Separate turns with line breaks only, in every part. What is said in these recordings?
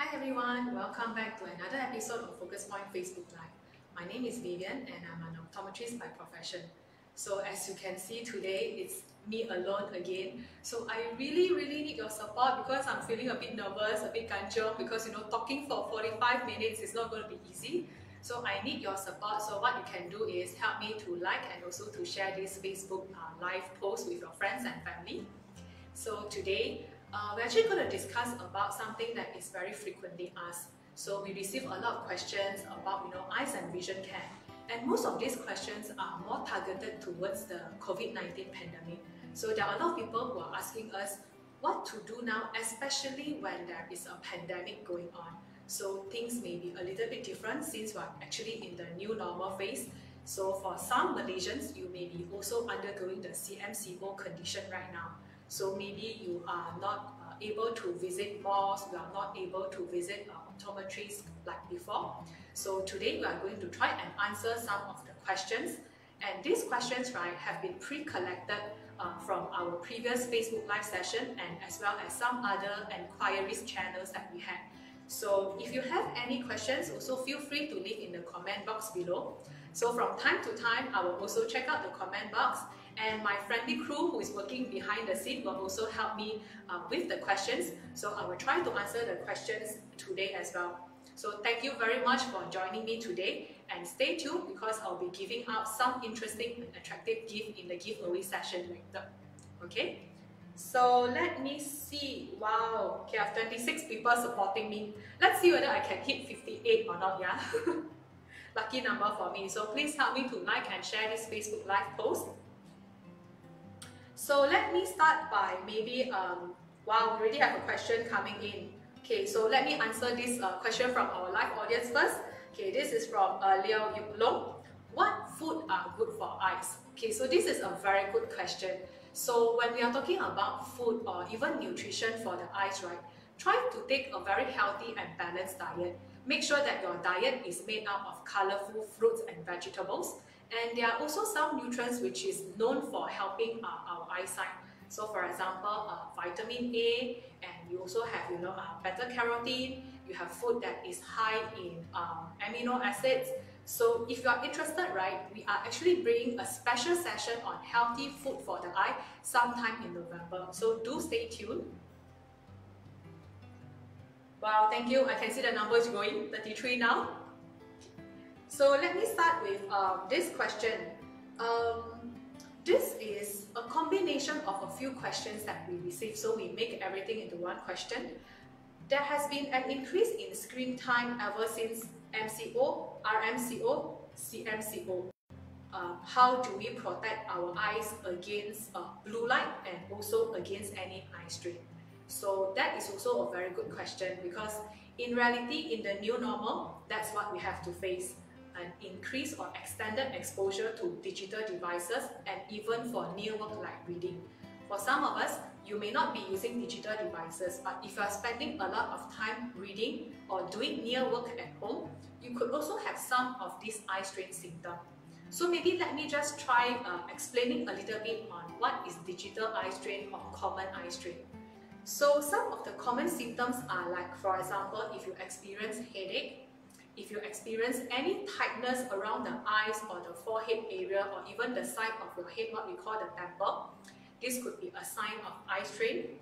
Hi everyone, welcome back to another episode of Focus Point Facebook Live. My name is Vivien and I'm an optometrist by profession. So as you can see today, it's me alone again. So I really, really need your support because I'm feeling a bit nervous, a bit kanchiong because you know talking for 45 minutes is not going to be easy. So I need your support. So what you can do is help me to like and also to share this Facebook uh, live post with your friends and family. So today, uh, we're actually going to discuss about something that is very frequently asked. So we receive a lot of questions about you know eyes and vision care. And most of these questions are more targeted towards the COVID-19 pandemic. So there are a lot of people who are asking us what to do now, especially when there is a pandemic going on. So things may be a little bit different since we're actually in the new normal phase. So for some Malaysians, you may be also undergoing the CMCO condition right now. So maybe you are not uh, able to visit malls, you are not able to visit uh, optometrists like before. So today we are going to try and answer some of the questions. And these questions right have been pre-collected uh, from our previous Facebook Live session and as well as some other enquiries channels that we had. So if you have any questions, also feel free to leave in the comment box below. So from time to time, I will also check out the comment box and my friendly crew who is working behind the scene will also help me uh, with the questions. So I will try to answer the questions today as well. So thank you very much for joining me today and stay tuned because I'll be giving out some interesting and attractive gift in the giveaway session later. Okay? So let me see. Wow, okay, I have 26 people supporting me. Let's see whether I can hit 58 or not, yeah? Lucky number for me. So please help me to like and share this Facebook Live post. So let me start by maybe, um, wow, we already have a question coming in. Okay, so let me answer this uh, question from our live audience first. Okay, this is from uh, Liao Long. What food are good for eyes? Okay, so this is a very good question. So when we are talking about food or even nutrition for the eyes, right, try to take a very healthy and balanced diet. Make sure that your diet is made up of colorful fruits and vegetables and there are also some nutrients which is known for helping uh, our eyesight. So for example, uh, vitamin A, and you also have you know uh, beta carotene. You have food that is high in um, amino acids. So if you are interested, right, we are actually bringing a special session on healthy food for the eye sometime in November. So do stay tuned. Wow, thank you. I can see the numbers growing, 33 now. So let me start with um, this question. Um, this is a combination of a few questions that we receive, so we make everything into one question. There has been an increase in screen time ever since MCO, RMCO, CMCO. Uh, how do we protect our eyes against uh, blue light and also against any eye strain? So that is also a very good question because in reality, in the new normal, that's what we have to face an increased or extended exposure to digital devices and even for near work like reading. For some of us, you may not be using digital devices, but if you are spending a lot of time reading or doing near work at home, you could also have some of these eye strain symptoms. So maybe let me just try uh, explaining a little bit on what is digital eye strain or common eye strain. So some of the common symptoms are like, for example, if you experience headache, if you experience any tightness around the eyes or the forehead area or even the side of your head, what we call the temple, this could be a sign of eye strain.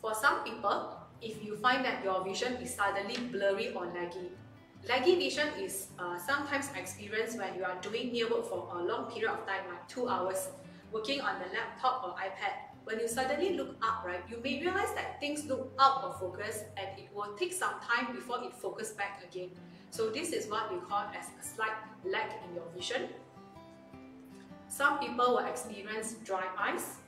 For some people, if you find that your vision is suddenly blurry or laggy, laggy vision is uh, sometimes experienced when you are doing near work for a long period of time, like two hours, working on the laptop or iPad, when you suddenly look up, right, you may realize that things look out of focus and it will take some time before it focuses back again. So this is what we call as a slight lag in your vision. Some people will experience dry eyes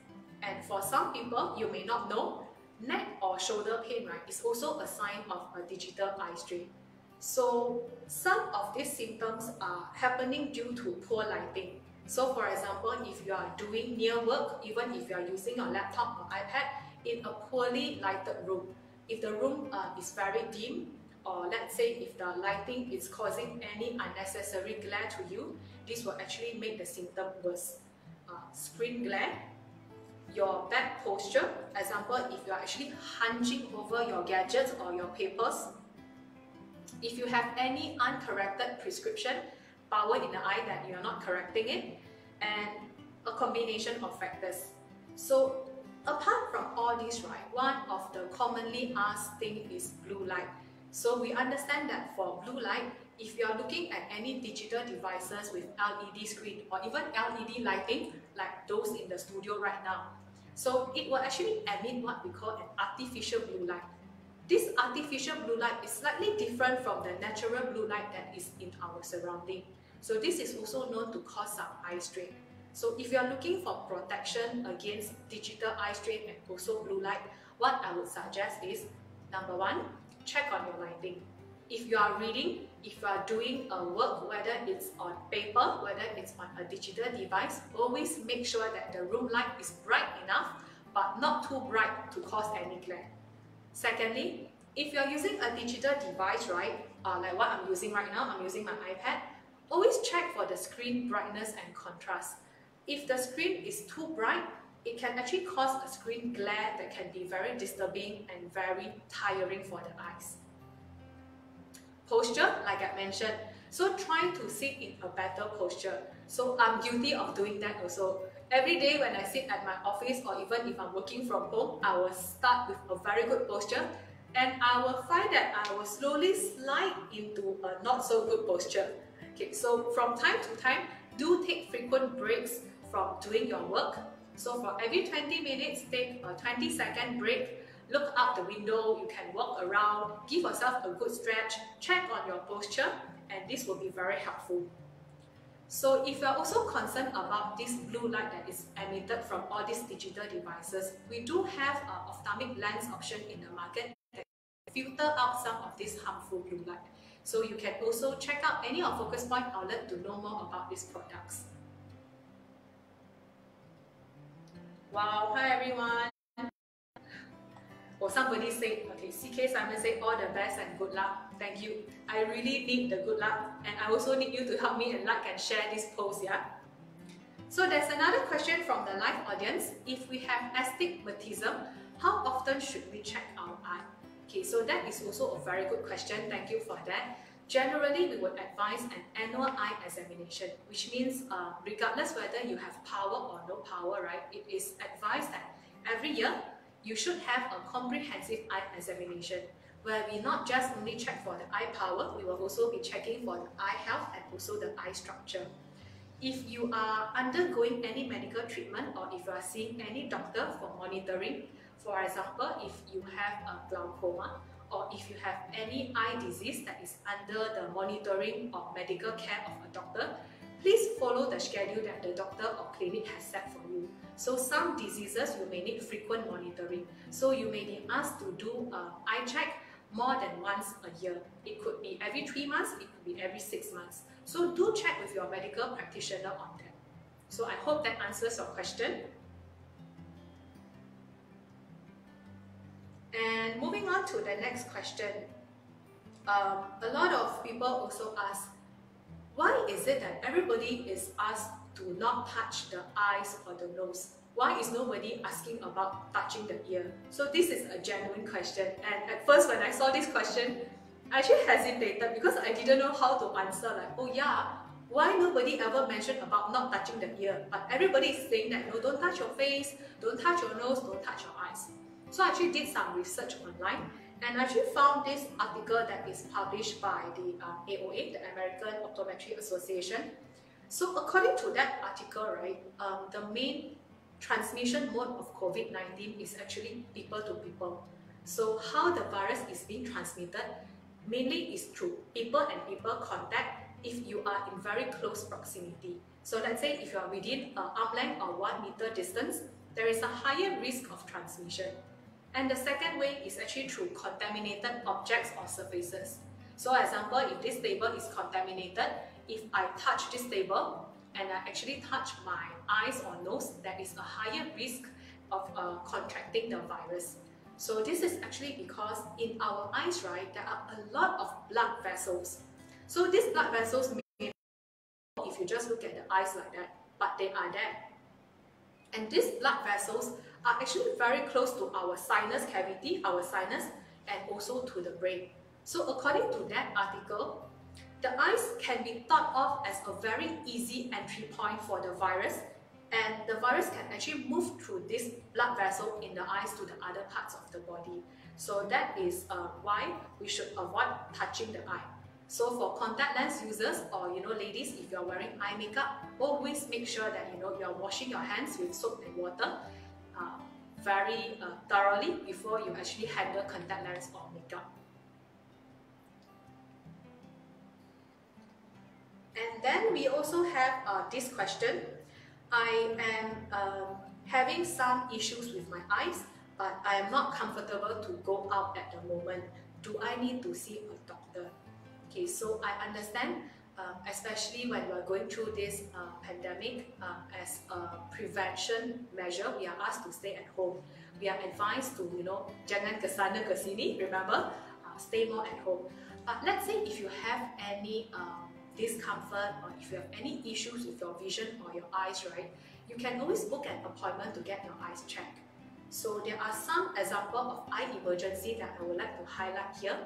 and for some people, you may not know, neck or shoulder pain right, is also a sign of a digital eye strain. So some of these symptoms are happening due to poor lighting. So for example, if you are doing near work, even if you are using your laptop or iPad in a poorly lighted room, if the room uh, is very dim, or let's say if the lighting is causing any unnecessary glare to you, this will actually make the symptom worse. Uh, screen glare. your back posture, example, if you're actually hunching over your gadgets or your papers, if you have any uncorrected prescription, power in the eye that you're not correcting it, and a combination of factors. So apart from all these, right, one of the commonly asked thing is blue light. So we understand that for blue light, if you are looking at any digital devices with LED screen or even LED lighting, like those in the studio right now, so it will actually emit what we call an artificial blue light. This artificial blue light is slightly different from the natural blue light that is in our surrounding. So this is also known to cause some eye strain. So if you are looking for protection against digital eye strain and also blue light, what I would suggest is number one, check on your lighting. If you are reading, if you are doing a work, whether it's on paper, whether it's on a digital device, always make sure that the room light is bright enough, but not too bright to cause any glare. Secondly, if you're using a digital device, right, uh, like what I'm using right now, I'm using my iPad, always check for the screen brightness and contrast. If the screen is too bright, it can actually cause a screen glare that can be very disturbing and very tiring for the eyes posture, like I mentioned. So try to sit in a better posture. So I'm guilty of doing that also. Every day when I sit at my office or even if I'm working from home, I will start with a very good posture and I will find that I will slowly slide into a not so good posture. Okay, so from time to time, do take frequent breaks from doing your work. So for every 20 minutes, take a 20 second break look out the window, you can walk around, give yourself a good stretch, check on your posture, and this will be very helpful. So if you're also concerned about this blue light that is emitted from all these digital devices, we do have an ophthalmic lens option in the market that filter out some of this harmful blue light. So you can also check out any of Focus Point outlet to know more about these products. Wow, hi everyone. or somebody say, okay, CK Simon say all the best and good luck. Thank you. I really need the good luck and I also need you to help me and like and share this post, yeah? So there's another question from the live audience. If we have astigmatism, how often should we check our eye? Okay, so that is also a very good question. Thank you for that. Generally, we would advise an annual eye examination, which means uh, regardless whether you have power or no power, right, it is advised that every year you should have a comprehensive eye examination where we not just only check for the eye power, we will also be checking for the eye health and also the eye structure. If you are undergoing any medical treatment or if you are seeing any doctor for monitoring, for example, if you have a glaucoma or if you have any eye disease that is under the monitoring or medical care of a doctor, please follow the schedule that the doctor or clinic has set for you. So some diseases you may need frequent monitoring. So you may be asked to do an eye check more than once a year. It could be every three months, it could be every six months. So do check with your medical practitioner on that. So I hope that answers your question. And moving on to the next question. Um, a lot of people also ask, why is it that everybody is asked to not touch the eyes or the nose. Why is nobody asking about touching the ear? So this is a genuine question and at first when I saw this question, I actually hesitated because I didn't know how to answer like, oh yeah, why nobody ever mentioned about not touching the ear? But everybody is saying that, no, don't touch your face, don't touch your nose, don't touch your. So I actually did some research online and I actually found this article that is published by the uh, AOA, the American Optometry Association, so according to that article, right, um, the main transmission mode of COVID-19 is actually people to people. So how the virus is being transmitted mainly is through people and people contact if you are in very close proximity. So let's say if you are within an arm length or one meter distance, there is a higher risk of transmission. And the second way is actually through contaminated objects or surfaces. So for example, if this table is contaminated, if I touch this table and I actually touch my eyes or nose, there is a higher risk of uh, contracting the virus. So this is actually because in our eyes, right, there are a lot of blood vessels. So these blood vessels may if you just look at the eyes like that, but they are there. And these blood vessels are actually very close to our sinus cavity, our sinus, and also to the brain. So according to that article, the eyes can be thought of as a very easy entry point for the virus and the virus can actually move through this blood vessel in the eyes to the other parts of the body. So that is uh, why we should avoid touching the eye. So for contact lens users or you know ladies, if you're wearing eye makeup, always make sure that you know you're washing your hands with soap and water very uh, thoroughly before you actually handle contact lens or makeup. And then we also have uh, this question. I am um, having some issues with my eyes, but I am not comfortable to go out at the moment. Do I need to see a doctor? Okay, so I understand, um, especially when we are going through this uh, pandemic, uh, as a prevention measure, we are asked to stay at home. We are advised to, you know, jangan ke sana ke sini, remember, uh, stay more at home. But let's say if you have any um, discomfort or if you have any issues with your vision or your eyes, right, you can always book an appointment to get your eyes checked. So there are some example of eye emergency that I would like to highlight here.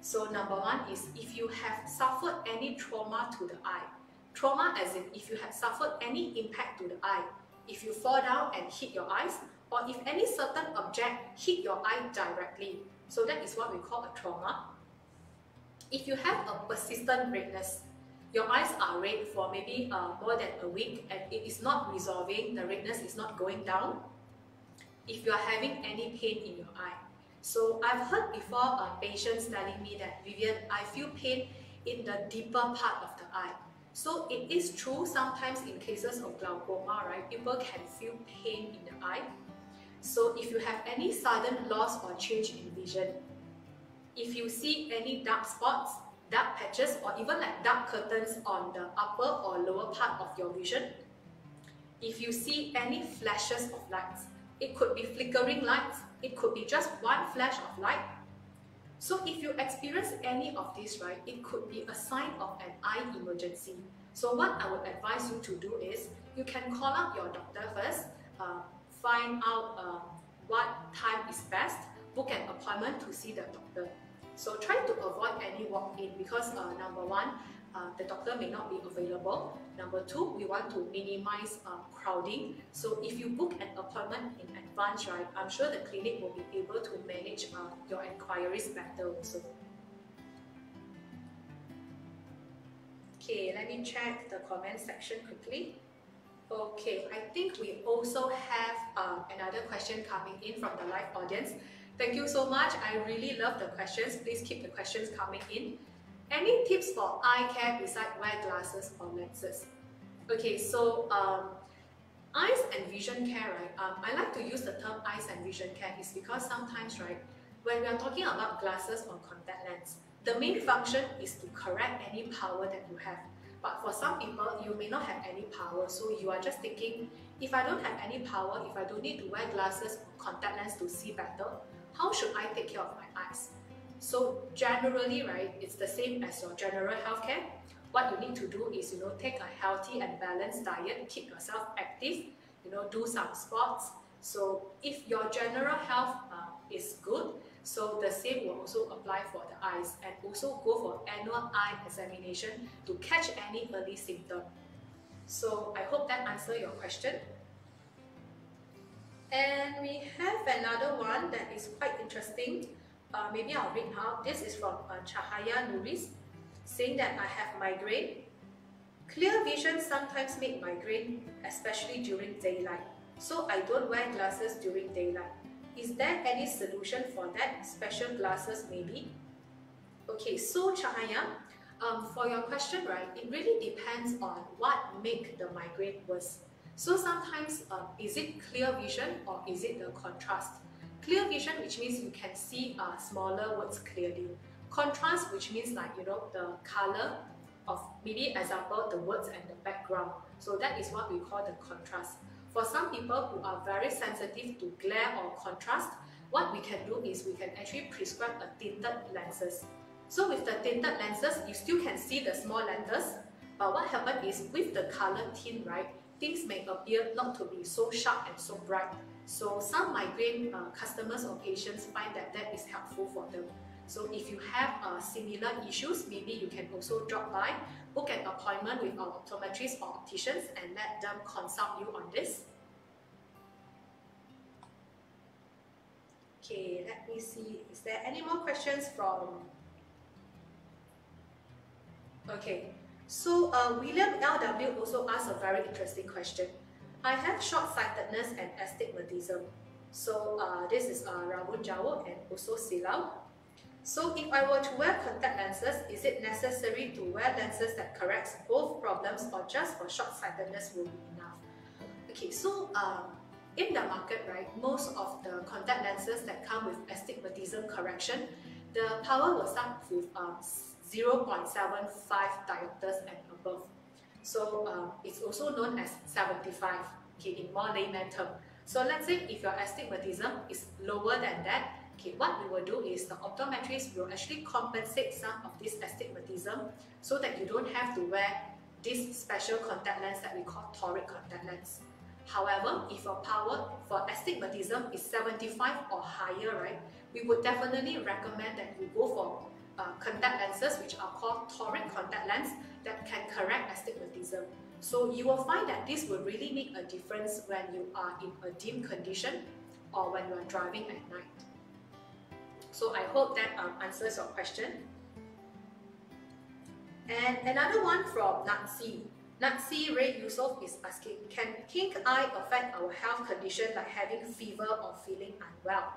So number one is if you have suffered any trauma to the eye. Trauma as in if you have suffered any impact to the eye. If you fall down and hit your eyes or if any certain object hit your eye directly. So that is what we call a trauma. If you have a persistent redness, your eyes are red for maybe uh, more than a week and it is not resolving, the redness is not going down. If you are having any pain in your eye, so I've heard before uh, patients telling me that, Vivien, I feel pain in the deeper part of the eye. So it is true sometimes in cases of glaucoma, right, people can feel pain in the eye. So if you have any sudden loss or change in vision, if you see any dark spots, dark patches or even like dark curtains on the upper or lower part of your vision, if you see any flashes of lights, it could be flickering lights, it could be just one flash of light. So if you experience any of this, right, it could be a sign of an eye emergency. So what I would advise you to do is, you can call up your doctor first, uh, find out uh, what time is best, book an appointment to see the doctor. So try to avoid any walk-in because uh, number one, uh, the doctor may not be available. Number two, we want to minimize uh, crowding. So if you book an appointment in advance, right, I'm sure the clinic will be able to manage uh, your inquiries better also. Okay, let me check the comment section quickly. Okay, I think we also have um, another question coming in from the live audience. Thank you so much. I really love the questions. Please keep the questions coming in. Any tips for eye care besides wear glasses or lenses? Okay, so um, eyes and vision care, right? Um, I like to use the term eyes and vision care is because sometimes, right, when we are talking about glasses or contact lens, the main function is to correct any power that you have. But for some people, you may not have any power, so you are just thinking, if I don't have any power, if I don't need to wear glasses or contact lens to see better, how should I take care of my eyes? So generally, right, it's the same as your general healthcare. What you need to do is, you know, take a healthy and balanced diet, keep yourself active, you know, do some sports. So if your general health uh, is good, so the same will also apply for the eyes and also go for annual eye examination to catch any early symptom. So I hope that answer your question. And we have another one that is quite interesting. Uh, maybe I'll read out. This is from uh, Chahaya Nuris, saying that I have migraine. Clear vision sometimes make migraine, especially during daylight. So I don't wear glasses during daylight. Is there any solution for that? Special glasses maybe? Okay, so Chahaya, um, for your question, right, it really depends on what make the migraine worse. So sometimes, uh, is it clear vision or is it the contrast? Clear vision, which means you can see uh, smaller words clearly. Contrast, which means like, you know, the color of maybe example, the words and the background. So that is what we call the contrast. For some people who are very sensitive to glare or contrast, what we can do is we can actually prescribe a tinted lenses. So with the tinted lenses, you still can see the small letters, but what happens is with the color tint, right, things may appear not to be so sharp and so bright. So some migraine uh, customers or patients find that that is helpful for them. So if you have uh, similar issues, maybe you can also drop by, book an appointment with our optometrists or opticians and let them consult you on this. Okay, let me see. Is there any more questions from Okay, so uh, William LW also asked a very interesting question. I have short-sightedness and astigmatism. So uh, this is uh, Rabun Jauh and also Silau. So if I were to wear contact lenses, is it necessary to wear lenses that corrects both problems or just for short-sightedness will be enough? Okay, so um, in the market, right, most of the contact lenses that come with astigmatism correction, the power will start with um, 0.75 diopters and above. So uh, it's also known as 75 okay, in more layman term. So let's say if your astigmatism is lower than that, okay, what we will do is the optometrist will actually compensate some of this astigmatism so that you don't have to wear this special contact lens that we call toric contact lens. However, if your power for astigmatism is 75 or higher, right, we would definitely recommend that you go for uh, contact lenses which are called toric contact lens that can correct astigmatism. So you will find that this will really make a difference when you are in a dim condition or when you are driving at night. So I hope that um, answers your question. And another one from Natsi. Natsi Ray Yusof is asking, can pink eye affect our health condition like having fever or feeling unwell?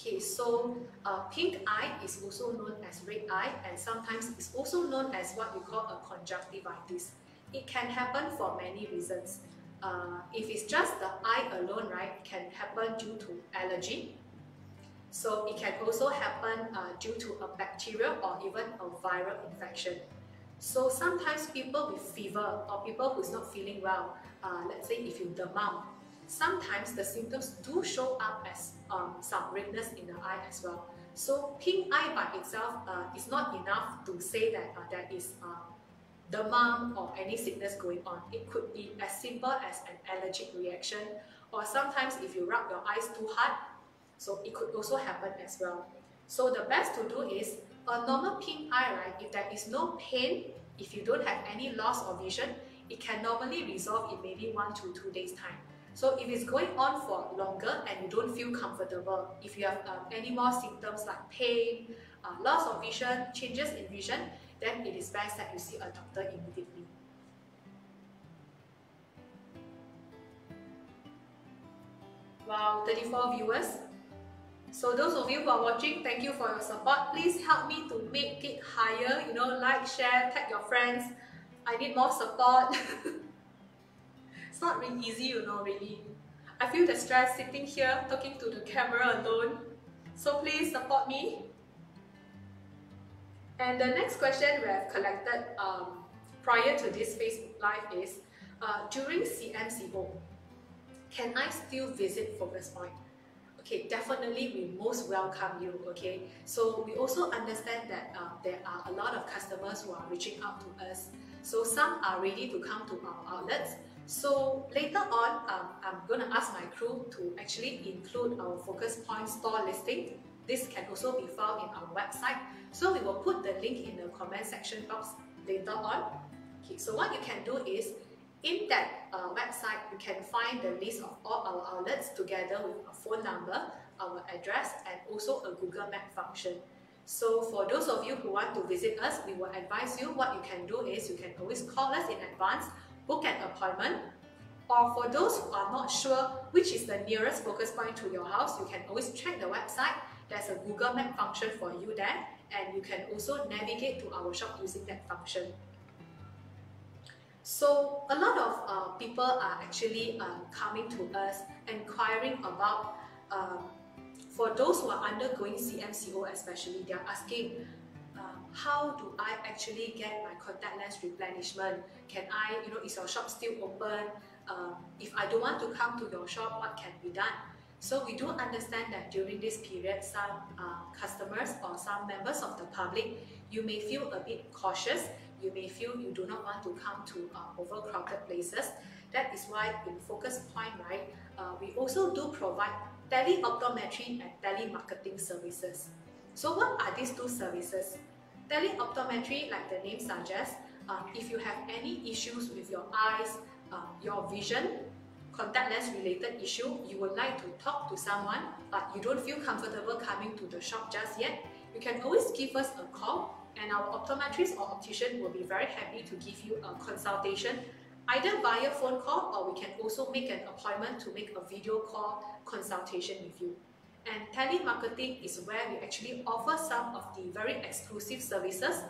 Okay, so uh, pink eye is also known as red eye and sometimes it's also known as what we call a conjunctivitis. It can happen for many reasons. Uh, if it's just the eye alone, right, it can happen due to allergy. So it can also happen uh, due to a bacterial or even a viral infection. So sometimes people with fever or people who's not feeling well, uh, let's say if you the demam, sometimes the symptoms do show up as um, some redness in the eye as well. So pink eye by itself uh, is not enough to say that uh, there is uh, demam or any sickness going on. It could be as simple as an allergic reaction or sometimes if you rub your eyes too hard, so it could also happen as well. So the best to do is a normal pink eye, right? If there is no pain, if you don't have any loss of vision, it can normally resolve in maybe one to two days time. So if it's going on for longer and you don't feel comfortable, if you have um, any more symptoms like pain, uh, loss of vision, changes in vision, then it is best that you see a doctor immediately. Wow, 34 viewers. So those of you who are watching, thank you for your support. Please help me to make it higher, you know, like, share, tag your friends. I need more support. It's not really easy, you know, really. I feel the stress sitting here talking to the camera alone. So please support me. And the next question we have collected um, prior to this Facebook Live is, uh, during CMCO, can I still visit Focus Point? Okay, definitely we most welcome you, okay? So we also understand that uh, there are a lot of customers who are reaching out to us. So some are ready to come to our outlets, so later on, um, I'm going to ask my crew to actually include our focus point store listing. This can also be found in our website. So we will put the link in the comment section box later on. Okay, so what you can do is, in that uh, website, you can find the list of all our outlets together with a phone number, our address, and also a Google Map function. So for those of you who want to visit us, we will advise you what you can do is you can always call us in advance book an appointment. Or for those who are not sure which is the nearest focus point to your house, you can always check the website. There's a Google Map function for you there and you can also navigate to our shop using that function. So a lot of uh, people are actually uh, coming to us inquiring about uh, for those who are undergoing CMCO especially, they are asking how do I actually get my contact lens replenishment? Can I, you know, is your shop still open? Um, if I don't want to come to your shop, what can be done? So we do understand that during this period, some uh, customers or some members of the public, you may feel a bit cautious. You may feel you do not want to come to uh, overcrowded places. That is why in Focus Point, right, uh, we also do provide teleoptometry and telemarketing services. So what are these two services? Teleoptometry, like the name suggests, uh, if you have any issues with your eyes, uh, your vision, contact lens related issue, you would like to talk to someone but you don't feel comfortable coming to the shop just yet, you can always give us a call and our optometrist or optician will be very happy to give you a consultation either via phone call or we can also make an appointment to make a video call consultation with you. And telemarketing is where we actually offer some of the very exclusive services.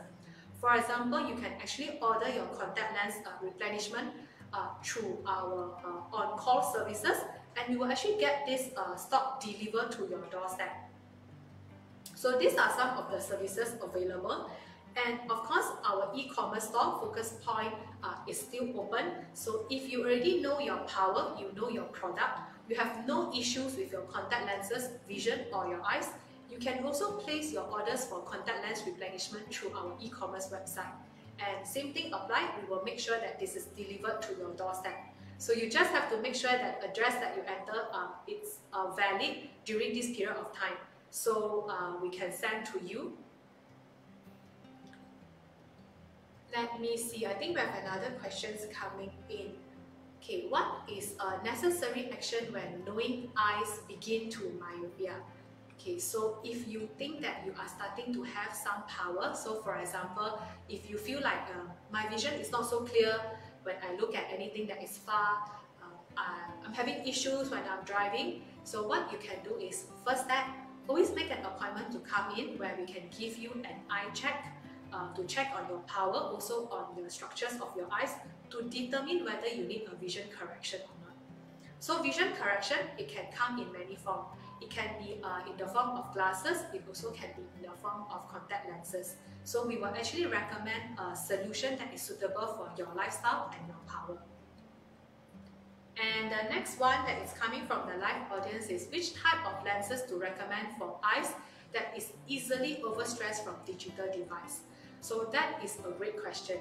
For example, you can actually order your contact lens uh, replenishment uh, through our uh, on-call services and you will actually get this uh, stock delivered to your doorstep. So these are some of the services available and of course our e-commerce store Focus Point uh, is still open so if you already know your power, you know your product, you have no issues with your contact lenses, vision or your eyes, you can also place your orders for contact lens replenishment through our e-commerce website. And same thing apply, we will make sure that this is delivered to your doorstep. So you just have to make sure that address that you enter uh, it's uh, valid during this period of time. So uh, we can send to you. Let me see, I think we have another questions coming in. Okay, what is a necessary action when knowing eyes begin to myopia? Okay, so if you think that you are starting to have some power, so for example, if you feel like uh, my vision is not so clear when I look at anything that is far, uh, I'm having issues when I'm driving, so what you can do is, first step, always make an appointment to come in where we can give you an eye check uh, to check on your power, also on the structures of your eyes to determine whether you need a vision correction or not. So vision correction, it can come in many forms. It can be uh, in the form of glasses, it also can be in the form of contact lenses. So we will actually recommend a solution that is suitable for your lifestyle and your power. And the next one that is coming from the live audience is which type of lenses to recommend for eyes that is easily overstressed from digital device. So that is a great question.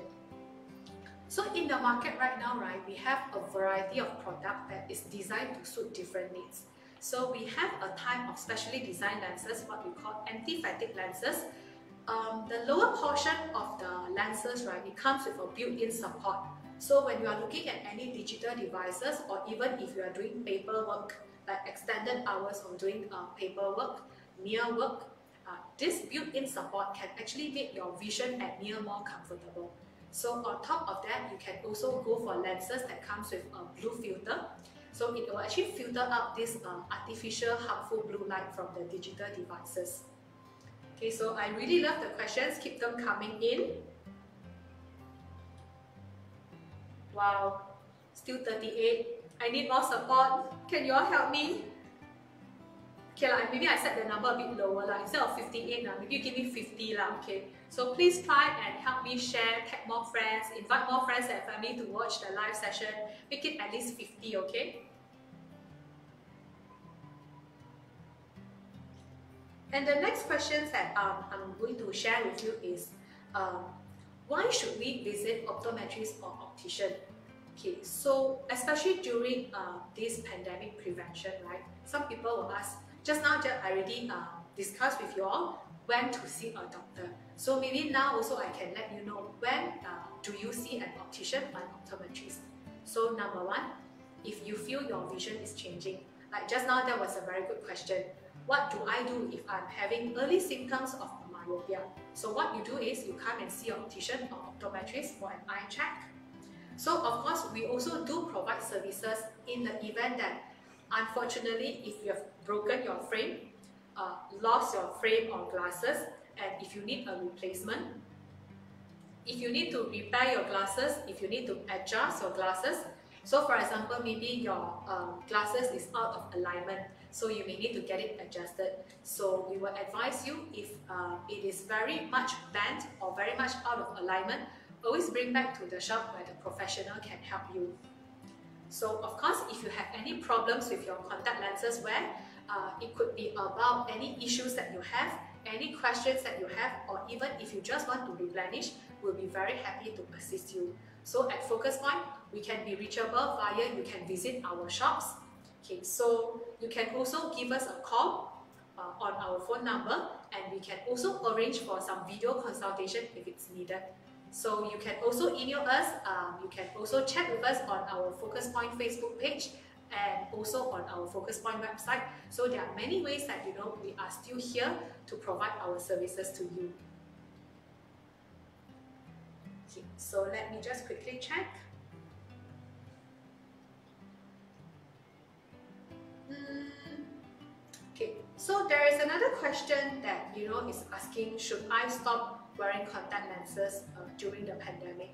So in the market right now, right, we have a variety of product that is designed to suit different needs. So we have a type of specially designed lenses, what we call anti-fatigue lenses. Um, the lower portion of the lenses, right, it comes with a built-in support. So when you are looking at any digital devices or even if you are doing paperwork, like extended hours of doing uh, paperwork, near work, uh, this built-in support can actually make your vision at near more comfortable. So on top of that, you can also go for lenses that comes with a blue filter. So it will actually filter out this uh, artificial harmful blue light from the digital devices. Okay, so I really love the questions, keep them coming in. Wow, still 38. I need more support. Can you all help me? Okay, like, maybe I set the number a bit lower. Like, instead of 58, now, maybe you give me 50. Lah, okay. So please try and help me share, tag more friends, invite more friends and family to watch the live session. Make it at least 50, okay? And the next question that um, I'm going to share with you is, um, why should we visit optometrists or optician? Okay, so especially during uh, this pandemic prevention, right? Some people will ask, just now I already uh, discussed with you all when to see a doctor. So maybe now also I can let you know when uh, do you see an optician or an optometrist. So number one, if you feel your vision is changing, like just now that was a very good question. What do I do if I'm having early symptoms of myopia? So what you do is you come and see an optician or optometrist for an eye check. So of course, we also do provide services in the event that unfortunately, if you have broken your frame, uh, lost your frame or glasses, and if you need a replacement, if you need to repair your glasses, if you need to adjust your glasses, so for example, maybe your um, glasses is out of alignment, so you may need to get it adjusted. So we will advise you if uh, it is very much bent or very much out of alignment, always bring back to the shop where the professional can help you. So of course, if you have any problems with your contact lenses wear, uh, it could be about any issues that you have, any questions that you have, or even if you just want to replenish, we'll be very happy to assist you. So at Focus Point, we can be reachable via you can visit our shops. Okay, so you can also give us a call uh, on our phone number and we can also arrange for some video consultation if it's needed. So you can also email us, um, you can also chat with us on our Focus Point Facebook page and also on our Focus Point website. So there are many ways that you know we are still here to provide our services to you. Okay, so let me just quickly check. Hmm. Okay, so there is another question that you know is asking, should I stop wearing contact lenses uh, during the pandemic?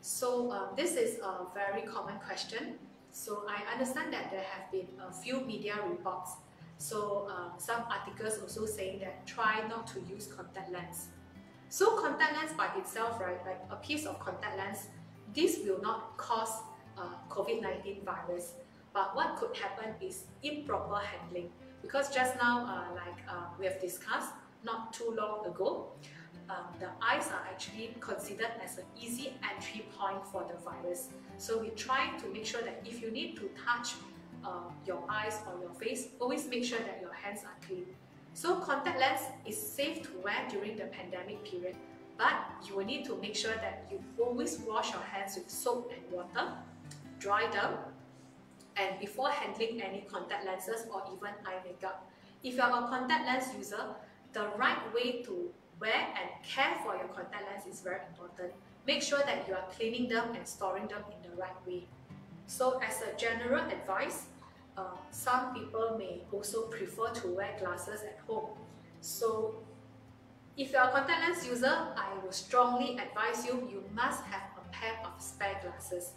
So uh, this is a very common question. So I understand that there have been a few media reports. So uh, some articles also saying that try not to use contact lens. So contact lens by itself, right, like a piece of contact lens, this will not cause uh, COVID-19 virus. But what could happen is improper handling. Because just now, uh, like uh, we have discussed not too long ago, um, the eyes are actually considered as an easy entry point for the virus. So we try to make sure that if you need to touch uh, your eyes or your face, always make sure that your hands are clean. So contact lens is safe to wear during the pandemic period, but you will need to make sure that you always wash your hands with soap and water, dry them, and before handling any contact lenses or even eye makeup. If you are a contact lens user, the right way to wear and care for your contact lens is very important. Make sure that you are cleaning them and storing them in the right way. So as a general advice, uh, some people may also prefer to wear glasses at home. So if you are a contact lens user, I will strongly advise you, you must have a pair of spare glasses.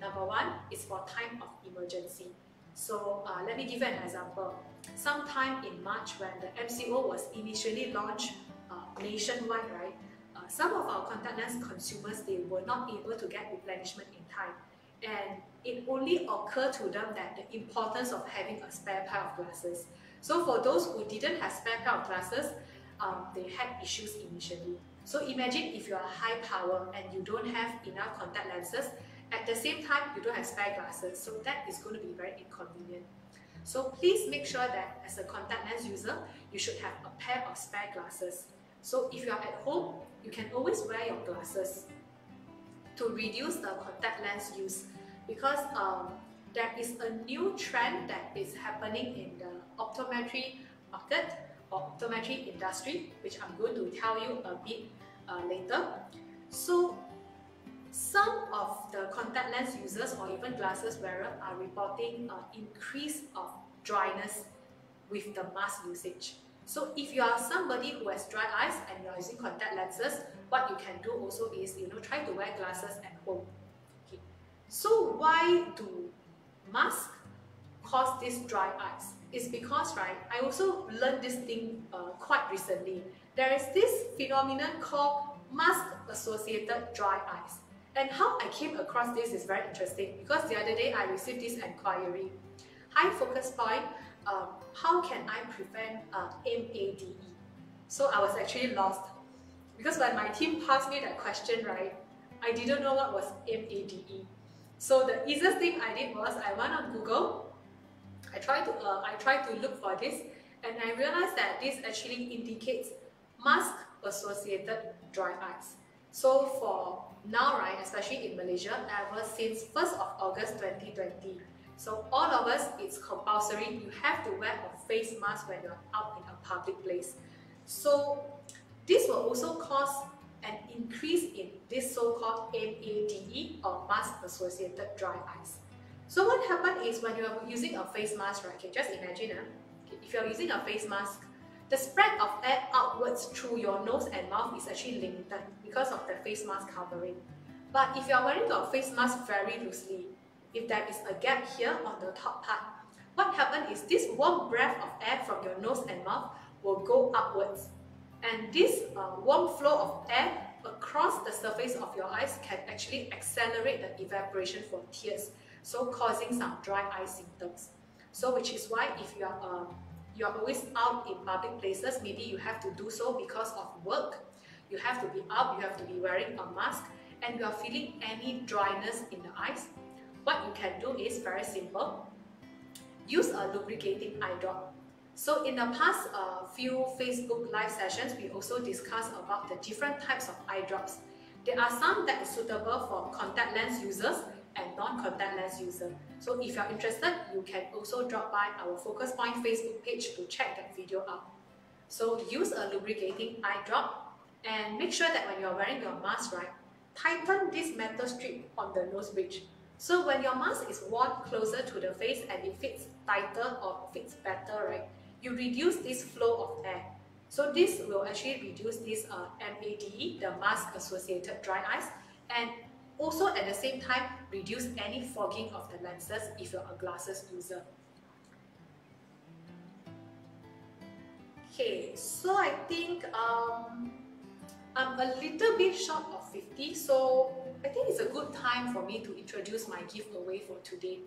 Number one is for time of emergency. So uh, let me give you an example. Sometime in March when the MCO was initially launched nationwide, right? Uh, some of our contact lens consumers, they were not able to get replenishment in time. And it only occurred to them that the importance of having a spare pair of glasses. So for those who didn't have spare pair of glasses, um, they had issues initially. So imagine if you are high power and you don't have enough contact lenses, at the same time, you don't have spare glasses, so that is going to be very inconvenient. So please make sure that as a contact lens user, you should have a pair of spare glasses. So if you are at home, you can always wear your glasses to reduce the contact lens use because um, there is a new trend that is happening in the optometry market or optometry industry, which I'm going to tell you a bit uh, later. So some of the contact lens users or even glasses wearers are reporting an increase of dryness with the mask usage. So if you are somebody who has dry eyes and you are using contact lenses, what you can do also is you know try to wear glasses at home. Okay. So why do masks cause these dry eyes? It's because right, I also learned this thing uh, quite recently. There is this phenomenon called mask associated dry eyes. And how I came across this is very interesting because the other day I received this inquiry. Hi Focus Point, um, how can I prevent uh, MADE? So I was actually lost because when my team passed me that question, right, I didn't know what was MADE. So the easiest thing I did was I went on Google, I tried to uh, I tried to look for this, and I realized that this actually indicates mask associated dry eyes. So for now, right, especially in Malaysia, ever since 1st of August 2020, so all of us, it's compulsory. You have to wear a face mask when you're out in a public place. So this will also cause an increase in this so-called MADE or mask-associated dry eyes. So what happens is when you're using a face mask, right, okay, just imagine, uh, if you're using a face mask, the spread of air outwards through your nose and mouth is actually limited because of the face mask covering. But if you're wearing your face mask very loosely, if there is a gap here on the top part, what happens is this warm breath of air from your nose and mouth will go upwards. And this uh, warm flow of air across the surface of your eyes can actually accelerate the evaporation for tears, so causing some dry eye symptoms. So which is why if you are um, you are always out in public places, maybe you have to do so because of work. You have to be out, you have to be wearing a mask, and you are feeling any dryness in the eyes, what you can do is very simple. Use a lubricating eye drop. So in the past uh, few Facebook live sessions, we also discussed about the different types of eye drops. There are some that is suitable for contact lens users and non-contact lens users. So if you're interested, you can also drop by our Focus Point Facebook page to check that video out. So use a lubricating eye drop and make sure that when you're wearing your mask, right, tighten this metal strip on the nose bridge. So when your mask is worn closer to the face and it fits tighter or fits better, right, you reduce this flow of air. So this will actually reduce this uh, MADE, the mask associated dry eyes, and also at the same time reduce any fogging of the lenses if you're a glasses user. Okay, so I think um, I'm a little bit short of 50, so I think it's a good time for me to introduce my giveaway for today.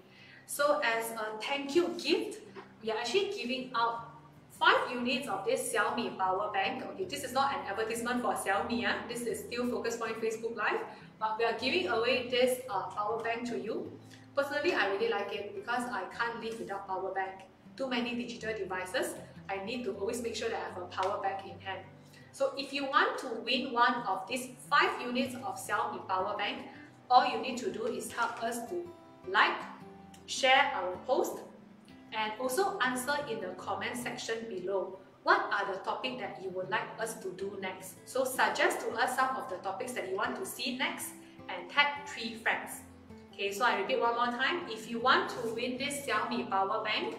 So as a thank you gift, we are actually giving out 5 units of this Xiaomi power bank. Okay, this is not an advertisement for Xiaomi, eh? this is still Focus Point Facebook Live, but we are giving away this uh, power bank to you. Personally, I really like it because I can't live without power bank. Too many digital devices, I need to always make sure that I have a power bank in hand. So if you want to win one of these 5 units of Xiaomi power bank, all you need to do is help us to like, share our post, and also answer in the comment section below what are the topics that you would like us to do next. So suggest to us some of the topics that you want to see next and tag three friends. Okay, so I repeat one more time. If you want to win this Xiaomi power bank,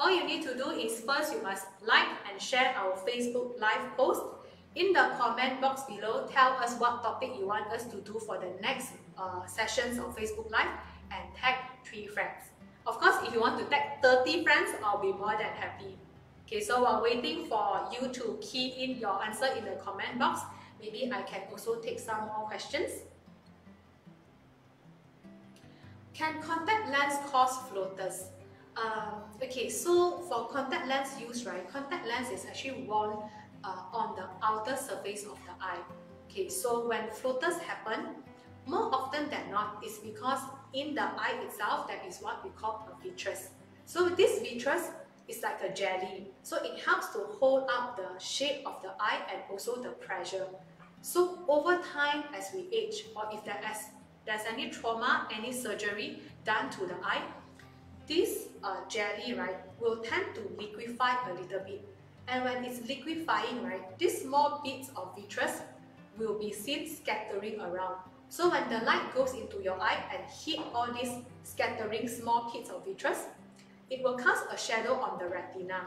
all you need to do is first you must like and share our Facebook live post. In the comment box below, tell us what topic you want us to do for the next uh, sessions of Facebook Live and tag three friends. Of course, if you want to tag 30 friends, I'll be more than happy. Okay, so while waiting for you to key in your answer in the comment box, maybe I can also take some more questions. Can contact lens cause floaters? Um, okay, so for contact lens use, right, contact lens is actually worn uh, on the outer surface of the eye. Okay, so when floaters happen, more often than not, it's because in the eye itself, there is what we call a vitreous. So this vitreous is like a jelly. So it helps to hold up the shape of the eye and also the pressure. So over time, as we age, or if there is there's any trauma, any surgery done to the eye, this uh, jelly, right, will tend to liquefy a little bit. And when it's liquefying, right, these small bits of vitreous will be seen scattering around. So when the light goes into your eye and hit all these scattering small bits of vitreous, it will cast a shadow on the retina.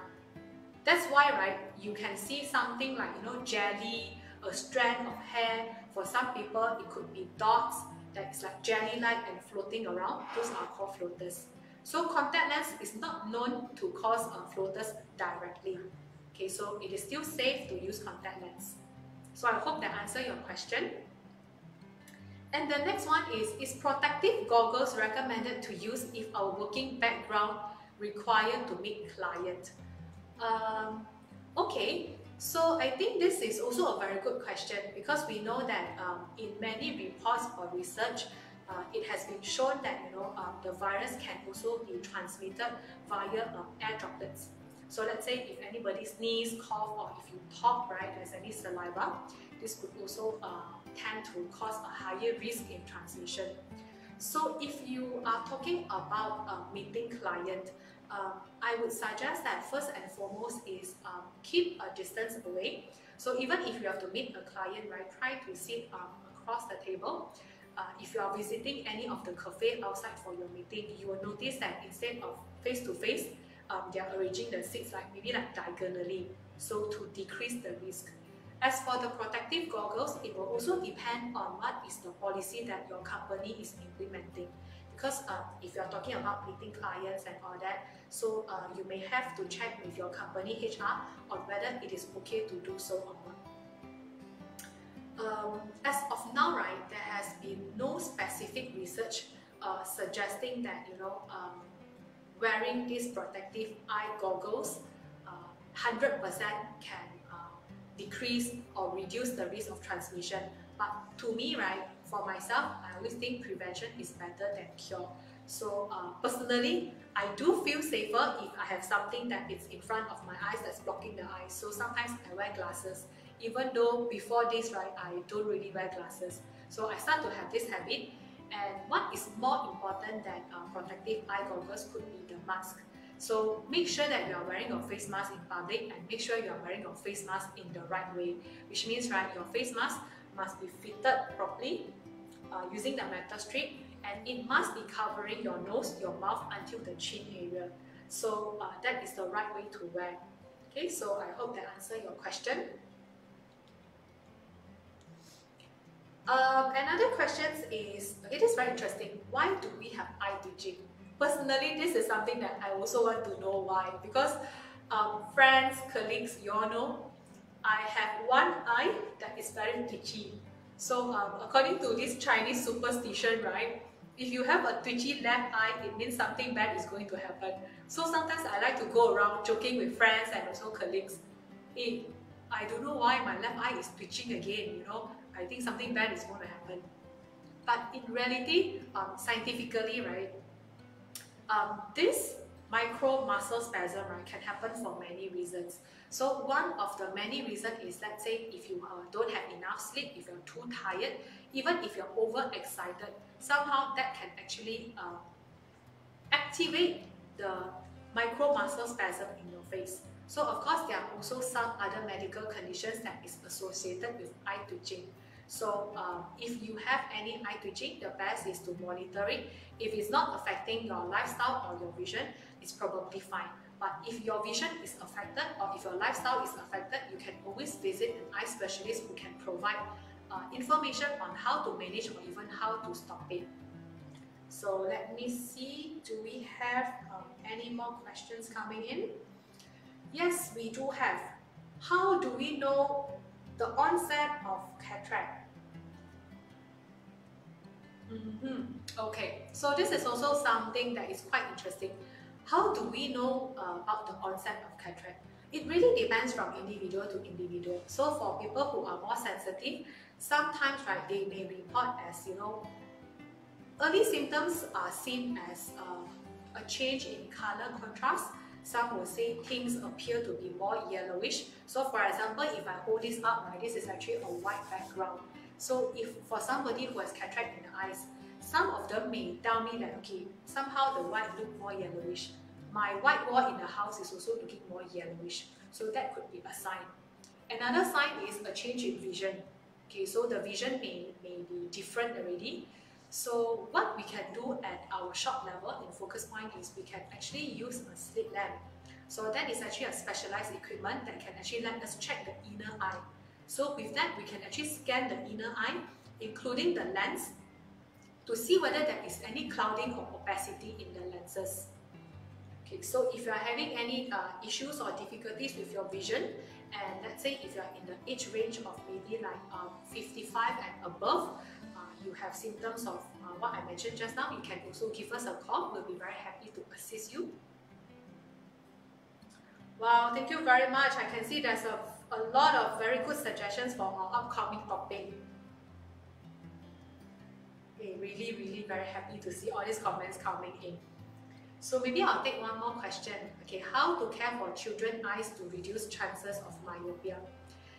That's why, right, you can see something like, you know, jelly, a strand of hair. For some people, it could be dots that is like jelly-like and floating around. Those are called floaters. So contact lens is not known to cause uh, floaters directly. Okay, so it is still safe to use contact lens. So I hope that answered your question. And the next one is, is protective goggles recommended to use if our working background required to meet client? Um, okay, so I think this is also a very good question because we know that um, in many reports or research, uh, it has been shown that you know um, the virus can also be transmitted via um, air droplets. So let's say if anybody sneeze, cough, or if you talk, right, there's any saliva, this could also uh, tend to cause a higher risk in transmission. So if you are talking about uh, meeting client, um, I would suggest that first and foremost is um, keep a distance away. So even if you have to meet a client, right, try to sit um, across the table. Uh, if you are visiting any of the cafe outside for your meeting, you will notice that instead of face to face, um, they are arranging the seats like maybe like diagonally, so to decrease the risk. As for the protective goggles, it will also depend on what is the policy that your company is implementing. Because uh, if you're talking about meeting clients and all that, so uh, you may have to check with your company HR on whether it is okay to do so or not. Um, as of now, right, there has been no specific research uh, suggesting that you know um, wearing these protective eye goggles 100% uh, can decrease or reduce the risk of transmission. But But to me, right, for myself, I always think prevention is better than cure. So uh, personally, I do feel safer if I have something that is in front of my eyes that's blocking the eyes. So sometimes I wear glasses, even though before this, right, I don't really wear glasses. So I start to have this habit. And what is more important than uh, protective eye goggles could be the mask. So make sure that you are wearing your face mask in public and make sure you are wearing your face mask in the right way, which means right, your face mask must be fitted properly uh, using the metal strip and it must be covering your nose, your mouth until the chin area. So uh, that is the right way to wear. Okay, so I hope that answer your question. Um, another question is, it is very interesting. Why do we have twitching? Personally, this is something that I also want to know why. Because um, friends, colleagues, you all know, I have one eye that is very twitchy. So um, according to this Chinese superstition, right, if you have a twitchy left eye, it means something bad is going to happen. So sometimes I like to go around joking with friends and also colleagues. Hey, I don't know why my left eye is twitching again, you know, I think something bad is going to happen. But in reality, um, scientifically, right, um, this micro muscle spasm right, can happen for many reasons. So one of the many reasons is, let's say, if you uh, don't have enough sleep, if you're too tired, even if you're overexcited, somehow that can actually uh, activate the micro muscle spasm in your face. So of course, there are also some other medical conditions that is associated with eye twitching. So um, if you have any eye twitching, the best is to monitor it. If it's not affecting your lifestyle or your vision, it's probably fine. But if your vision is affected or if your lifestyle is affected, you can always visit an eye specialist who can provide uh, information on how to manage or even how to stop it. So let me see, do we have um, any more questions coming in? Yes, we do have. How do we know the onset of cataract? Mm -hmm. Okay, so this is also something that is quite interesting. How do we know uh, about the onset of cataract? It really depends from individual to individual. So for people who are more sensitive, sometimes right they may report as you know early symptoms are seen as uh, a change in color contrast. Some will say things appear to be more yellowish. So for example, if I hold this up, right, this is actually a white background. So if for somebody who has cataract in the eyes, some of them may tell me that, okay, somehow the white look more yellowish. My white wall in the house is also looking more yellowish. So that could be a sign. Another sign is a change in vision. Okay, so the vision may, may be different already. So what we can do at our shop level in Focus Point is we can actually use a slit lamp. So that is actually a specialized equipment that can actually let us check the inner eye. So with that, we can actually scan the inner eye, including the lens, to see whether there is any clouding or opacity in the lenses. Okay, so if you are having any uh, issues or difficulties with your vision, and let's say if you are in the age range of maybe like um, 55 and above, uh, you have symptoms of uh, what I mentioned just now, you can also give us a call. We'll be very happy to assist you. Wow, thank you very much. I can see there's a, a lot of very good suggestions for our upcoming topic. Okay, really, really very happy to see all these comments coming in. So maybe I'll take one more question. Okay, how to care for children eyes to reduce chances of myopia?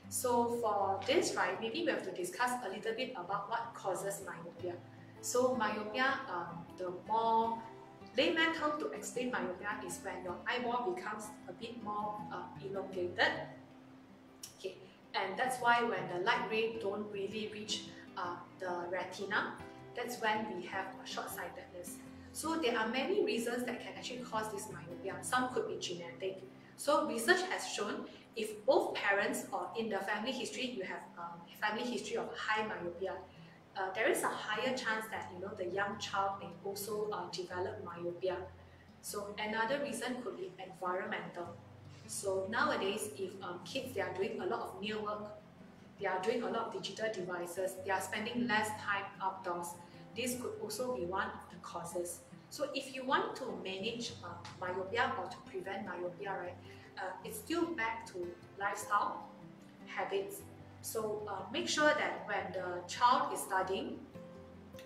So for this, right, maybe we have to discuss a little bit about what causes myopia. So myopia, um, the more layman term to explain myopia is when your eyeball becomes a bit more uh, elongated. And that's why when the light ray don't really reach uh, the retina, that's when we have short-sightedness. So there are many reasons that can actually cause this myopia. Some could be genetic. So research has shown if both parents or in the family history you have um, family history of high myopia, uh, there is a higher chance that you know the young child may also uh, develop myopia. So another reason could be environmental. So nowadays, if um, kids they are doing a lot of near work, they are doing a lot of digital devices, they are spending less time outdoors. This could also be one of the causes. So if you want to manage uh, myopia or to prevent myopia, right, uh, it's still back to lifestyle, habits, So uh, make sure that when the child is studying,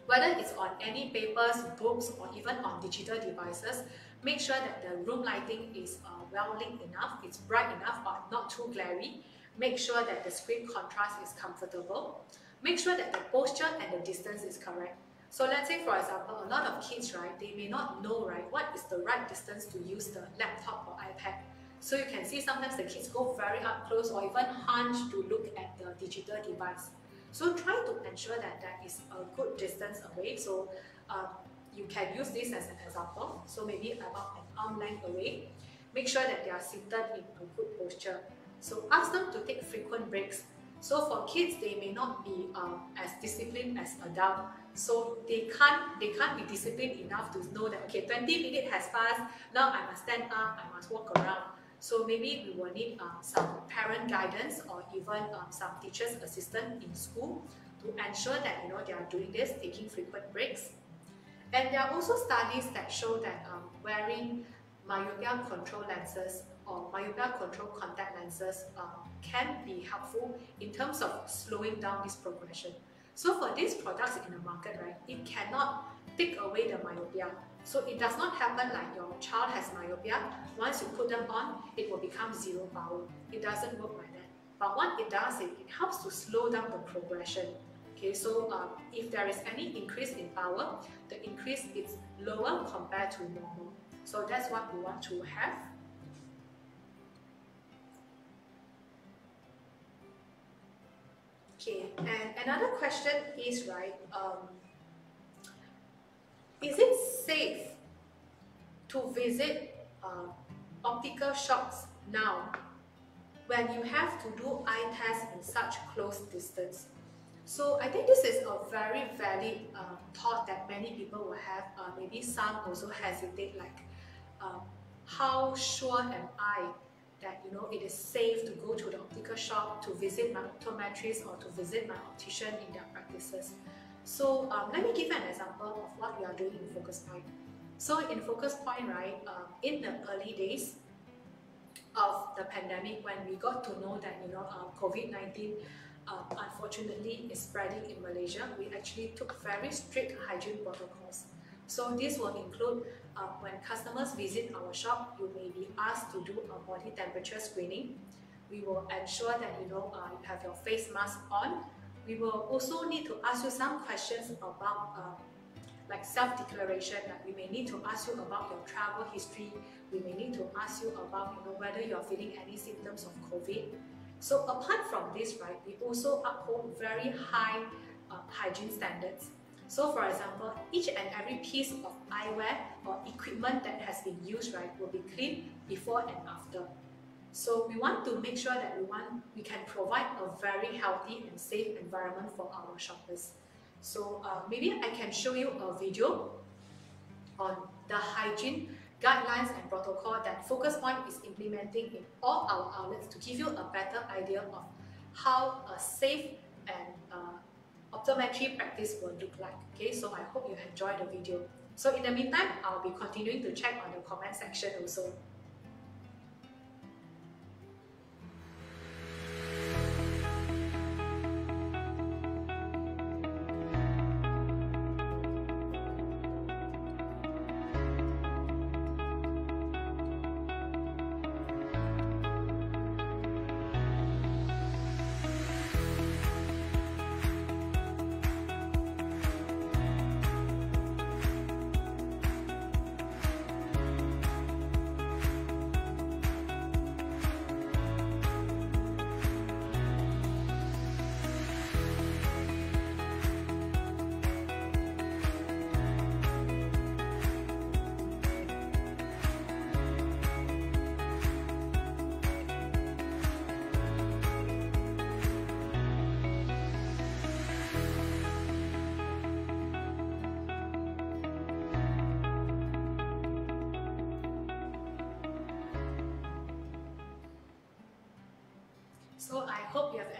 whether it's on any papers, books, or even on digital devices, make sure that the room lighting is uh, well lit enough, it's bright enough but not too glary. Make sure that the screen contrast is comfortable. Make sure that the posture and the distance is correct. So let's say, for example, a lot of kids, right, they may not know, right, what is the right distance to use the laptop or iPad. So you can see sometimes the kids go very up close or even hunch to look at the digital device. So try to ensure that that is a good distance away. So um, you can use this as an example. So maybe about an arm length away. Make sure that they are seated in a good posture. So ask them to take frequent breaks. So for kids, they may not be um, as disciplined as adult. So they can't they can't be disciplined enough to know that okay, 20 minutes has passed. Now I must stand up. I must walk around. So maybe we will need um, some parent guidance or even um, some teacher's assistant in school to ensure that you know they are doing this, taking frequent breaks. And there are also studies that show that um, wearing myopia control lenses or myopia control contact lenses uh, can be helpful in terms of slowing down this progression. So for these products in the market, right, it cannot take away the myopia, so it does not happen like your child has myopia. Once you put them on, it will become zero power. It doesn't work like that. But what it does is it helps to slow down the progression. Okay, so uh, if there is any increase in power, the increase is lower compared to normal. So that's what we want to have. Okay, and another question is right, um, is it safe to visit uh, optical shops now when you have to do eye tests in such close distance? So I think this is a very valid uh, thought that many people will have. Uh, maybe some also hesitate like, um, how sure am I that you know it is safe to go to the optical shop to visit my optometrist or to visit my optician in their practices? So um, let me give an example of what we are doing in Focus Point. So in Focus Point, right, um, in the early days of the pandemic, when we got to know that you know uh, COVID-19 uh, unfortunately is spreading in Malaysia, we actually took very strict hygiene protocols. So this will include uh, when customers visit our shop, you may be asked to do a body temperature screening. We will ensure that you know uh, you have your face mask on we will also need to ask you some questions about uh, like self-declaration. Like we may need to ask you about your travel history. We may need to ask you about you know, whether you're feeling any symptoms of COVID. So apart from this, right, we also uphold very high uh, hygiene standards. So for example, each and every piece of eyewear or equipment that has been used, right, will be cleaned before and after. So we want to make sure that we want we can provide a very healthy and safe environment for our shoppers. So uh, maybe I can show you a video on the hygiene guidelines and protocol that Focus Point is implementing in all our outlets to give you a better idea of how a safe and uh, optometry practice will look like. Okay, so I hope you enjoy the video. So in the meantime, I'll be continuing to check on the comment section also.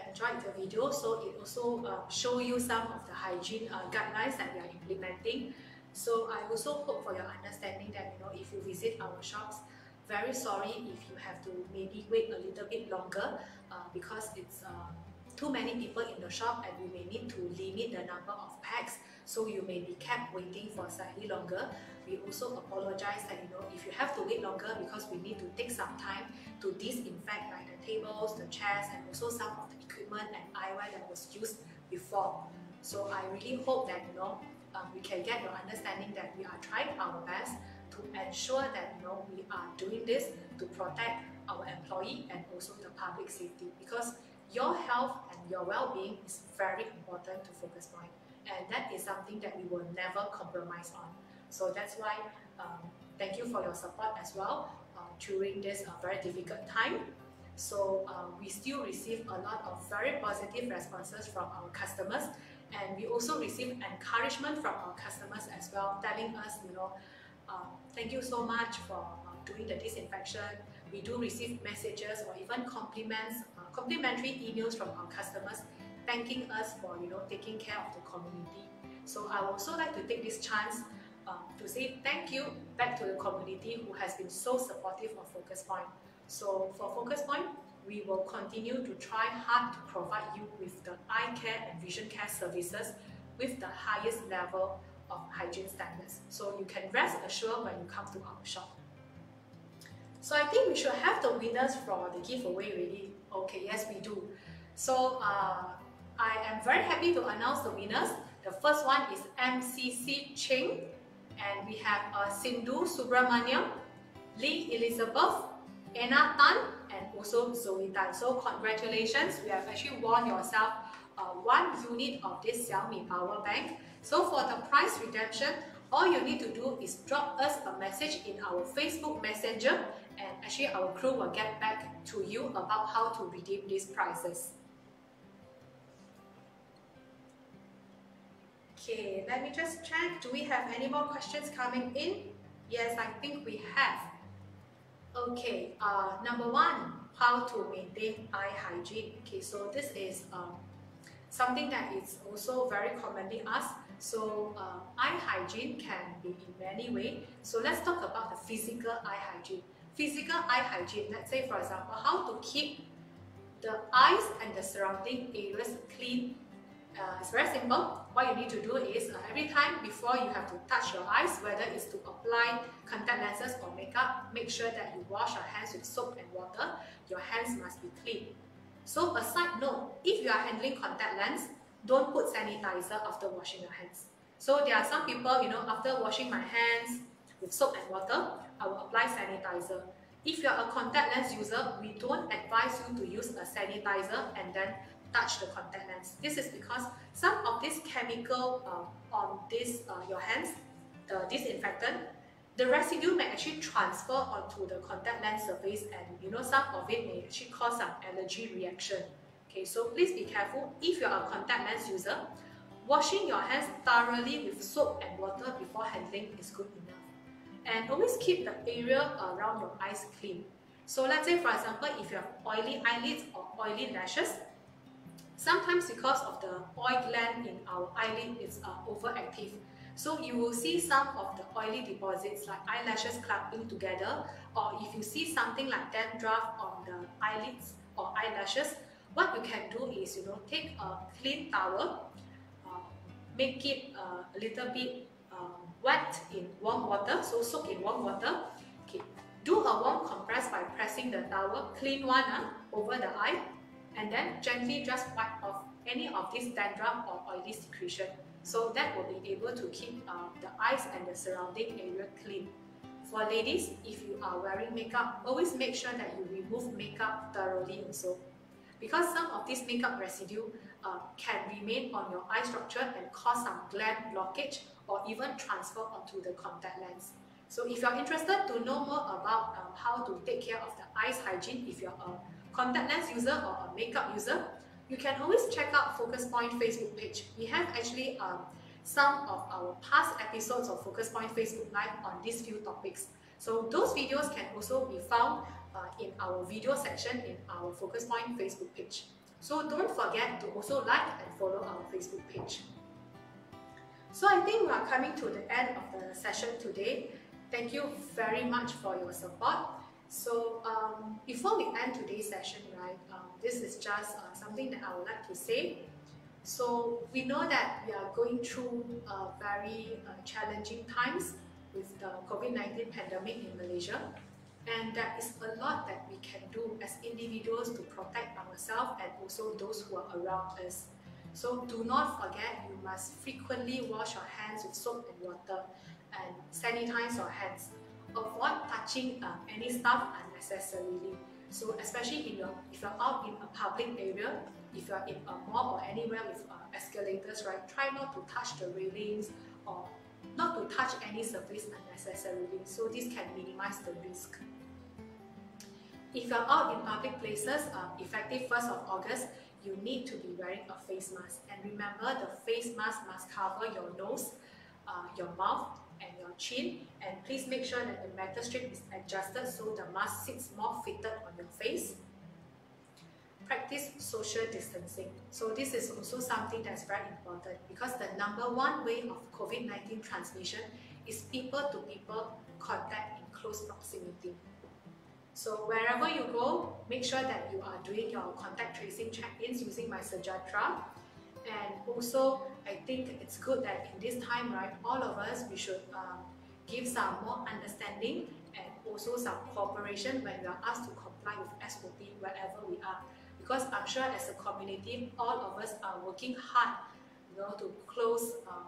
Enjoyed the video. So it also uh, show you some of the hygiene uh, guidelines that we are implementing. So I also hope for your understanding that you know if you visit our shops, very sorry if you have to maybe wait a little bit longer uh, because it's uh, too many people in the shop and we may need to limit the number of packs so you may be kept waiting for slightly longer. We also apologize that you know if you have to wait longer because we need to take some time to disinfect like the tables, the chairs and also some of the equipment and eyewear that was used before. So I really hope that you know um, we can get your understanding that we are trying our best to ensure that you know we are doing this to protect our employee and also the public safety because your health and your well-being is very important to Focus Point, and that is something that we will never compromise on. So that's why um, thank you for your support as well uh, during this uh, very difficult time. So uh, we still receive a lot of very positive responses from our customers and we also receive encouragement from our customers as well telling us you know uh, thank you so much for uh, doing the disinfection. We do receive messages or even compliments uh, complimentary emails from our customers thanking us for you know taking care of the community. So I would also like to take this chance uh, to say thank you back to the community who has been so supportive of Focus Point. So for Focus Point we will continue to try hard to provide you with the eye care and vision care services with the highest level of hygiene standards. So you can rest assured when you come to our shop. So I think we should have the winners for the giveaway already. Okay, yes we do. So uh, I am very happy to announce the winners. The first one is MCC Cheng and we have uh, Sindhu Subramaniam, Lee Elizabeth, Anna Tan, and also Zoe Tan. So congratulations, you have actually won yourself uh, one unit of this Xiaomi power bank. So for the prize redemption, all you need to do is drop us a message in our Facebook Messenger and actually our crew will get back to you about how to redeem these prizes. Okay, let me just check. Do we have any more questions coming in? Yes, I think we have. Okay, uh, number one, how to maintain eye hygiene. Okay, so this is um, something that is also very commonly asked. So uh, eye hygiene can be in many ways. So let's talk about the physical eye hygiene. Physical eye hygiene, let's say for example, how to keep the eyes and the surrounding areas clean uh, it's very simple. What you need to do is uh, every time before you have to touch your eyes, whether it's to apply contact lenses or makeup, make sure that you wash your hands with soap and water. Your hands must be clean. So a side note, if you are handling contact lens, don't put sanitizer after washing your hands. So there are some people, you know, after washing my hands with soap and water, I will apply sanitizer. If you are a contact lens user, we don't advise you to use a sanitizer and then touch the contact lens. This is because some of this chemical uh, on this uh, your hands, the disinfectant, the residue may actually transfer onto the contact lens surface and you know some of it may actually cause some allergy reaction. Okay, so please be careful. If you are a contact lens user, washing your hands thoroughly with soap and water before handling is good enough. And always keep the area around your eyes clean. So let's say for example, if you have oily eyelids or oily lashes, Sometimes because of the oil gland in our eyelid is uh, overactive. So you will see some of the oily deposits like eyelashes clumping together or if you see something like dandruff on the eyelids or eyelashes, what you can do is you know take a clean towel, uh, make it uh, a little bit um, wet in warm water, so soak in warm water. Okay. Do a warm compress by pressing the towel, clean one uh, over the eye and then gently just wipe off any of this dandruff or oily secretion. So that will be able to keep uh, the eyes and the surrounding area clean. For ladies, if you are wearing makeup, always make sure that you remove makeup thoroughly also. Because some of this makeup residue uh, can remain on your eye structure and cause some gland blockage or even transfer onto the contact lens. So if you're interested to know more about um, how to take care of the eyes hygiene if you're a contact lens user or a makeup user, you can always check out Focus Point Facebook page. We have actually um, some of our past episodes of Focus Point Facebook Live on these few topics. So those videos can also be found uh, in our video section in our Focus Point Facebook page. So don't forget to also like and follow our Facebook page. So I think we are coming to the end of the session today. Thank you very much for your support. So um, before we end today's session, right, um, this is just uh, something that I would like to say. So we know that we are going through uh, very uh, challenging times with the COVID-19 pandemic in Malaysia. And there is a lot that we can do as individuals to protect ourselves and also those who are around us. So do not forget you must frequently wash your hands with soap and water and sanitize your hands. Avoid touching uh, any stuff unnecessarily. So especially if you're out in a public area, if you're in a mall or anywhere with uh, escalators, right, try not to touch the railings or not to touch any surface unnecessarily. So this can minimize the risk. If you're out in public places, uh, effective 1st of August, you need to be wearing a face mask. And remember, the face mask must cover your nose, uh, your mouth, and your chin. And please make sure that the metal strip is adjusted so the mask sits more fitted on your face. Practice social distancing. So this is also something that's very important because the number one way of COVID-19 transmission is people-to-people -people contact in close proximity. So wherever you go, make sure that you are doing your contact tracing check-ins using MySejahtera. And also, I think it's good that in this time, right, all of us, we should um, give some more understanding and also some cooperation when we are asked to comply with SOP wherever we are. Because I'm sure as a community, all of us are working hard you know, to close um,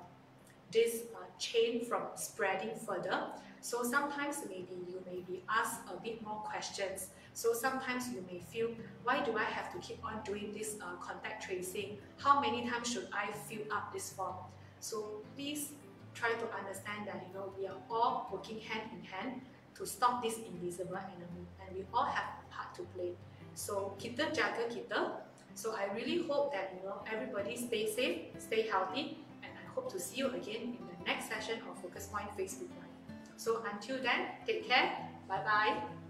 this uh, chain from spreading further. So sometimes maybe you may be asked a bit more questions. So sometimes you may feel, why do I have to keep on doing this uh, contact tracing? How many times should I fill up this form? So please try to understand that you know we are all working hand in hand to stop this invisible enemy and we all have a part to play. So kita jaga kita. So I really hope that you know everybody stay safe, stay healthy, and I hope to see you again in the next session of Focus Point Facebook Live. So until then, take care. Bye bye.